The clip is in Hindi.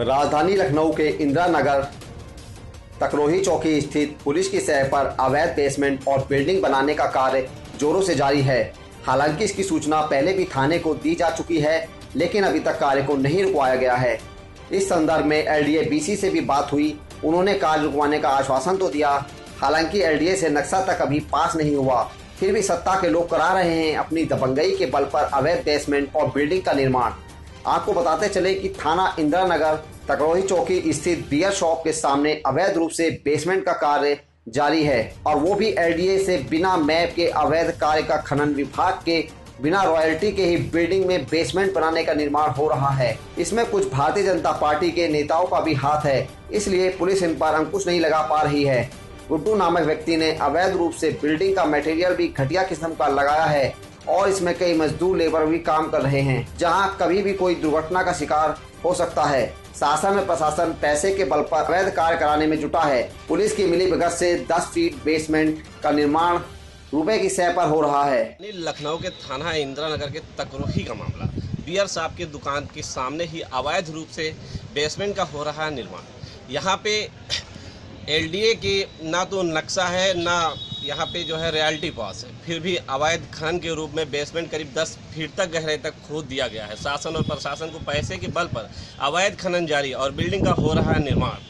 राजधानी लखनऊ के इंदिरा नगर तकरोही चौकी स्थित पुलिस की सह पर अवैध बेसमेंट और बिल्डिंग बनाने का कार्य जोरों से जारी है। हालाँकि इसकी सूचना पहले भी थाने को दी जा चुकी है, लेकिन अभी तक कार्य को नहीं रुकवाया गया है। इस संदर्भ में एलडीए बीसी से भी बात हुई। उन्होंने कार्य रुकवाने का आश्वासन तो दिया, हालाँकि एलडीए से नक्शा तक अभी पास नहीं हुआ। फिर भी सत्ता के लोग करा रहे हैं अपनी दबंगई के बल पर अवैध बेसमेंट और बिल्डिंग का निर्माण। आपको बताते चले कि थाना इंदिरा नगर तकरोही चौकी स्थित बियर शॉप के सामने अवैध रूप से बेसमेंट का कार्य जारी है और वो भी एलडीए से बिना मैप के अवैध कार्य का खनन विभाग के बिना रॉयल्टी के ही बिल्डिंग में बेसमेंट बनाने का निर्माण हो रहा है। इसमें कुछ भारतीय जनता पार्टी के नेताओं का भी हाथ है, इसलिए पुलिस इन पर अंकुश नहीं लगा पा रही है। गुड्डू नामक व्यक्ति ने अवैध रूप से बिल्डिंग का मटेरियल भी घटिया किस्म का लगाया है। और इसमें कई मजदूर लेबर भी काम कर रहे हैं, जहाँ कभी भी कोई दुर्घटना का शिकार हो सकता है। शासन में प्रशासन पैसे के बल पर अवैध कार्य कराने में जुटा है। पुलिस की मिली भगत से 10 फीट बेसमेंट का निर्माण रुपए की सह पर हो रहा है। लखनऊ के थाना इंदिरा नगर के तकरोही का मामला। बियर साहब की दुकान के सामने ही अवैध रूप से बेसमेंट का हो रहा है निर्माण। यहाँ पे एलडीए की ना तो नक्शा है, ना यहाँ पे जो है रियल्टी पास है। फिर भी अवैध खनन के रूप में बेसमेंट करीब 10 फीट तक गहरे तक खोद दिया गया है। शासन और प्रशासन को पैसे के बल पर अवैध खनन जारी और बिल्डिंग का हो रहा है निर्माण।